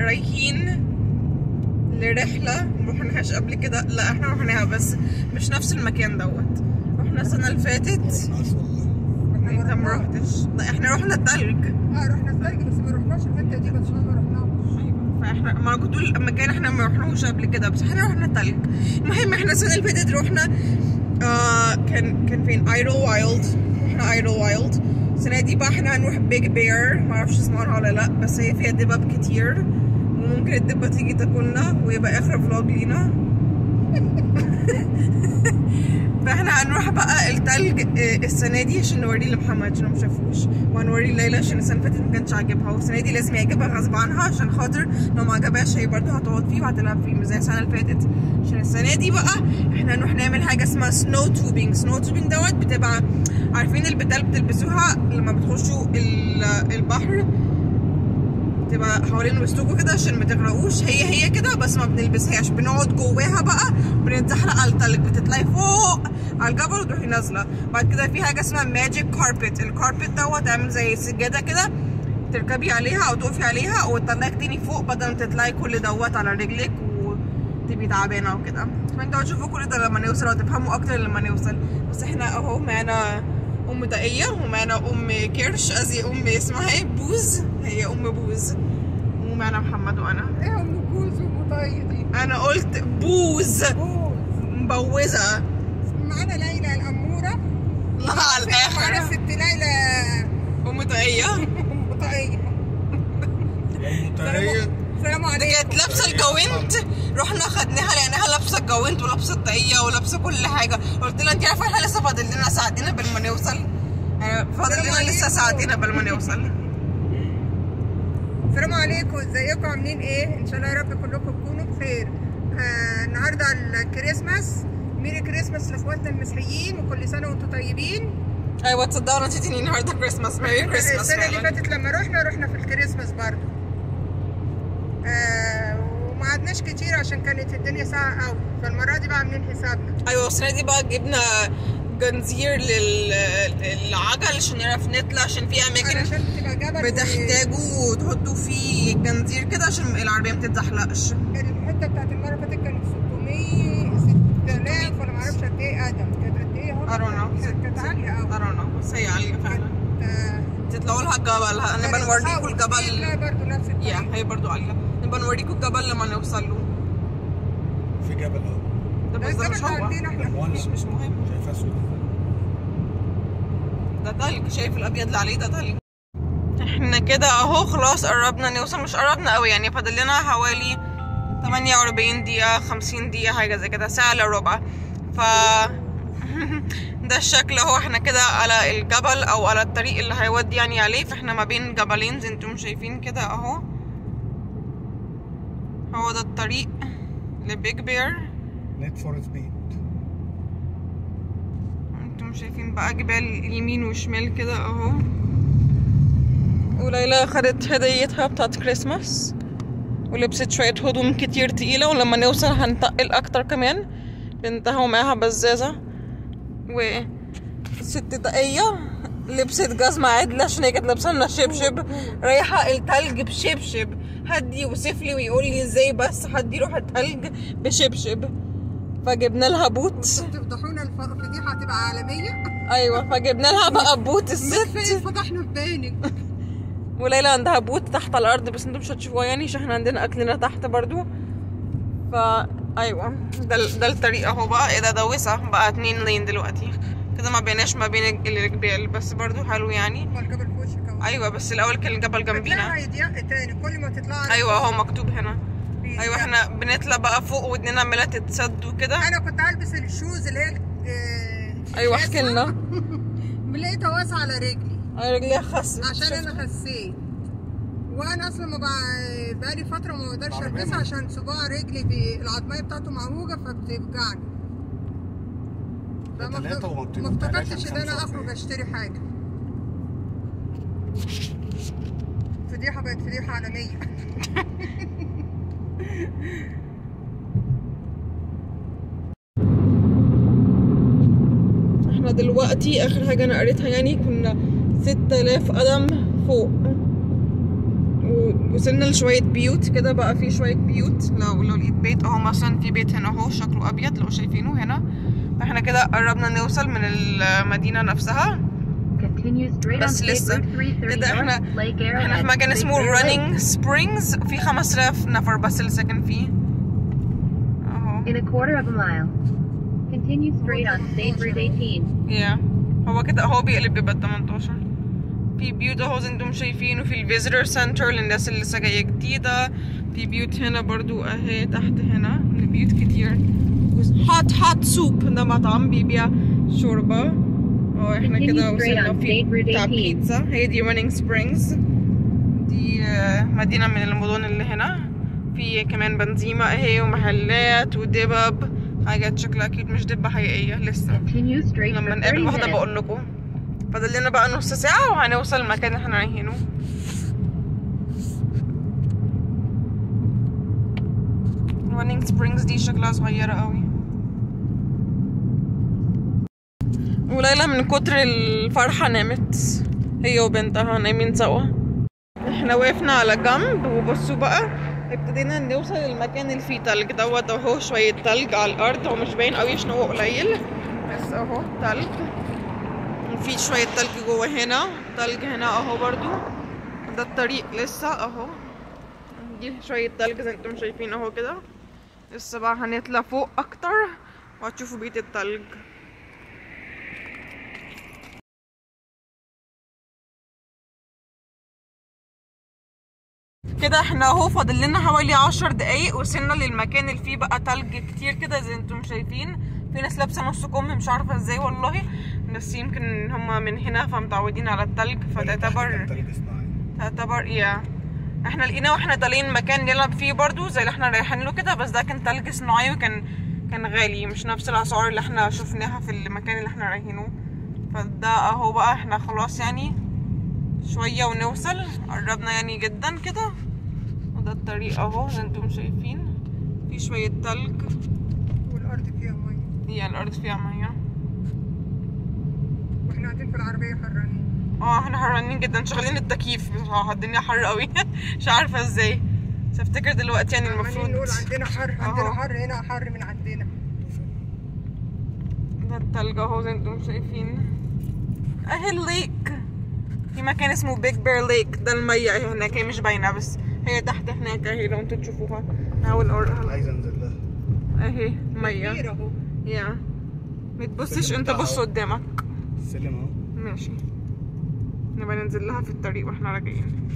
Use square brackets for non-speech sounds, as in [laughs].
رايحين لرحلة مرحناهاش قبل كده. لا إحنا رحناها بس مش نفس المكان دوت. رحنا السنة اللي فاتت. انت ما رحتش لا إحنا رحنا التلج. آه رحنا الثلج بس ما رحناش الحتة دي بس ما رحناش فاحنا ما كنت بقول المكان إحنا ما رحناهوش قبل كده بس إحنا رحنا التلج. المهم إحنا السنة اللي فاتت رحنا آه كان كان فين؟ Arrowhead رحنا Arrowhead السنة دي بقى إحنا هنروح Big Bear معرفش اسمها ولا لأ بس هي فيها دباب كتير. وممكن الدبة تيجي تاكلنا ويبقى آخر vlog لينا. [laughs] فاحنا هنروح بقى التلج آه، السنة دي عشان نوريه لمحمد عشان هو مشافوش وهنوريه ليلى عشان السنة اللي فاتت ما كانش عاجبها. والسنة دي لازم يعجبها غصب عنها عشان خاطر لو ما عجبهاش هي برضه هتقعد فيه وهتلعب فيه زي السنة اللي فاتت. عشان السنة دي بقى إحنا هنروح نعمل حاجة اسمها snow tubing snow tubing دوت بتبقى عارفين البتاعة اللي بتلبسوها لما بتخشوا ال- البحر؟ تبقى حوالين وسطكوا كده عشان ما تغرقوش. هي هي كده بس ما بنلبسهاش. بنقعد جواها بقى بنتزحلق على التلج بتطلعي فوق على الجبل وتروحي نازلة. بعد كده في حاجة اسمها magic carpet ال carpet دوت عامل زي سجادة كده تركبي عليها أو تقفي عليها وتطلعك تاني فوق بدل ما تطلعي كل دوت على رجلك وتبقي تعبانة وكده. فانتوا هتشوفوا كل ده لما نوصل وتفهموا أكتر لما نوصل. بس إحنا أهو معانا أم دقية ومعانا أم كرش. قصدي أم اسمها إيه؟ بوز. هي أم بوز. ومعانا محمد وأنا. إيه أم جوز ومطاي دي أنا قلت بوز. جوز مبوزة. معانا ليلى الأمورة. لا على معانا الآخر ست ليلى. أم دقية [laughs] مطايه متهيأ السلام عليكم كانت لابسة الجوانت. رحنا خدناها لقيناها لابسة الجوانت ولابسة الطاقية ولابسة كل حاجة. قلت لها أنت عارفة إحنا لسه فاضل لنا ساعتين قبل ما نوصل. يعني فاضل لنا لسه ساعتين قبل ما نوصل. السلام عليكم. إزيكم؟ عاملين إيه؟ إن شاء الله يا رب كلكم تكونوا بخير. آه النهارده الكريسماس. ميري كريسماس لإخواتنا المسيحيين وكل سنة وأنتم طيبين. أيوه تصدقوا نسيتني النهارده كريسماس. ميري كريسماس السنة اللي فاتت لما رحنا رحنا في الكريسماس برضه. قعدناش كتير عشان كانت الدنيا ساقعة قوي. فالمرة دي بقى عاملين حسابنا. أيوه السنة دي بقى جبنا جنزير لل- للعجل عشان نعرف نطلع عشان في أماكن بتحتاجوا تحطوا فيه جنزير كده عشان العربية ما تتزحلقش. الحتة بتاعت المرة اللي فاتت كانت 600 6000 ولا معرفش قد إيه آدم. كانت قد إيه؟ هو I don't know. كانت كانت عاليه قوي I don't know بس هي عاليه فعلا آه، تطلعوا لها الجبل أنا كانت بنوريكم بتحاول. لا الجبل برضه نفس الطريقة. يا هي برضو عاليه نبقى نوريكم الجبل لما نوصل له في جبل اهو ده بس ده الجبل مش هو. مش مش مهم. شايفها اسود ده تلج. شايف الأبيض اللي عليه؟ ده تلج. إحنا كده أهو خلاص قربنا نوصل. مش قربنا قوي يعني. فاضل لنا حوالي 48 دقيقة 50 دقيقة حاجة زي كده. ساعة إلا ربع. ف [laughs] ده الشكل اهو إحنا كده على الجبل أو على الطريق اللي هيودي يعني عليه فاحنا ما بين جبلين زي أنتم شايفين كده اهو. هو ده الطريق ل Big Bear. Need for Speed أنتم شايفين بقى جبال يمين وشمال كده اهو. وليلى خدت هديتها بتاعت كريسماس ولبست شوية هدوم كتير تقيلة ولما نوصل هنتقل أكتر كمان. بنتها ومعاها بزازة. وست دقية لبست جزمة عدلة عشان هي كانت لابسة؟ لنا شبشب. رايحة التلج بشبشب. حد يوصف لي ويقول لي إزاي بس؟ حد يروح التلج بشبشب. فجبنا لها بوت تفضحونا الف- الفضيحه هتبقى عالمية؟ أيوه فجبنا لها بقى بوت الست. فضحنا في بالك. [laughs] وليلى عندها بوت تحت الأرض بس أنتوا مش هتشوفوها يعني عشان إحنا عندنا أكلنا تحت برضو. فا أيوه. ده ده الطريق اهو بقى إيه ده دوسه بقى اتنين lane دلوقتي. كده ما بيناش ما بين الجبال. بس برضو حلو يعني. هو الجبل في وشك أيوه بس الأول كان الجبل جنبينا. تاني كل ما تطلع على أيوه اهو مكتوب هنا. أيوه إحنا بنطلع بقى فوق ودننا عمالة تتسد وكده. أنا كنت هلبس الشوز اللي هي آه، أيوه احكي. لنا [laughs] لقيتها واسعة على رجلي. أنا رجليها خست عشان أنا خسيت. وأنا أصلا ما بقالي فترة ما بقدرش ألبسها عشان صباع رجلي بي... العظمية بتاعته معوجه فبتوجعني. فما ما افتكرتش إن أنا 45. اخرج أشتري حاجة. فضيحة بقت فضيحة عالمية. [laughs] إحنا دلوقتي آخر حاجة أنا قريتها يعني كنا 6000 قدم فوق. ووصلنا لشوية بيوت كده بقى في شوية بيوت. لو لو لقيت بيت أهو مثلا في بيت هنا أهو شكله أبيض لو شايفينه هنا. فإحنا كده قربنا نوصل من المدينة نفسها. بس لسه. Route 330 كده إحنا north, Lake إحنا في مكان اسمه. Running Springs في 5000 نفر بس اللي ساكن فيه. أهو. In a quarter of a mile. Continue straight on State Route 18. يا هو كده اهو بيقلب بيبقى 18 في بيوت اهو زي أنتم شايفين وفي ال visitor center للناس اللي لسه جاية جديدة. في بيوت هنا برضو أهي تحت هنا. بيوت كتير hot hot soup ده مطعم بيبيع شوربة. آه إحنا كده وصلنا في بتاع 18. بيتزا هي دي Running Springs دي آه، مدينة من المدن اللي هنا. في كمان بنزينة أهي ومحلات ودبب. حاجات شكلها أكيد مش دبة حقيقية لسه. لما for 30 نقابل واحدة minutes. بقول لكم. فاضل لنا بقى نص ساعة وهنوصل المكان اللي إحنا رايحينه. Running Springs دي شكلها صغيرة قوي. وليلى من كتر الفرحة نامت. هي وبنتها نايمين سوا. إحنا وقفنا على جنب وبصوا بقى ابتدينا نوصل المكان اللي فيه تلج دوت. اهو شوية تلج على الأرض. هو مش باين قوي عشان هو قليل بس اهو تلج. وفي شوية تلج جوه هنا. تلج هنا أهو برضو. ده الطريق لسه أهو. دي شوية تلج زي أنتم شايفين أهو كده. لسه بقى هنطلع فوق أكتر وهتشوفوا بيت التلج. كده إحنا اهو فاضل لنا حوالي عشر دقايق وصلنا للمكان اللي فيه بقى تلج كتير كده زي أنتم شايفين. في ناس لابسة نص كم مش عارفة إزاي والله بس يمكن هما من هنا فمتعودين على التلج فتعتبر تعتبر يا إحنا لقينا وإحنا طالعين مكان نلعب فيه برضو زي اللي إحنا رايحين له كده بس ده كان تلج صناعي وكان كان غالي مش نفس الاسعار اللي إحنا شفناها في المكان اللي إحنا رايحينه. فده اهو بقى إحنا خلاص يعني شوية ونوصل. قربنا يعني جدا كده. وده الطريق أهو زي أنتم شايفين؟ في شوية تلج. والأرض فيها مية. هي الأرض فيها مية. وإحنا قاعدين في العربية حرانين. آه إحنا حرانين جدا. شغالين التكييف. بصراحة الدنيا حر قوي [laughs] مش عارفة إزاي. بس أفتكر دلوقتي يعني المفروض نقول عندنا حر عندنا أهو. حر هنا حر من عندنا. ده التلج أهو زي أنتم شايفين. أهي الليك. في مكان اسمه بيج بير ليك ده المية هناك هي مش باينة بس هي تحت هناك اهي لو أنتوا تشوفوها. اهو الأر- عايز أنزل لها. اهي كبير أهو. يا. ما تبصش انت بص. قدامك. السلم أهو. ماشي. نبقى ننزل لها في الطريق وإحنا راجعين.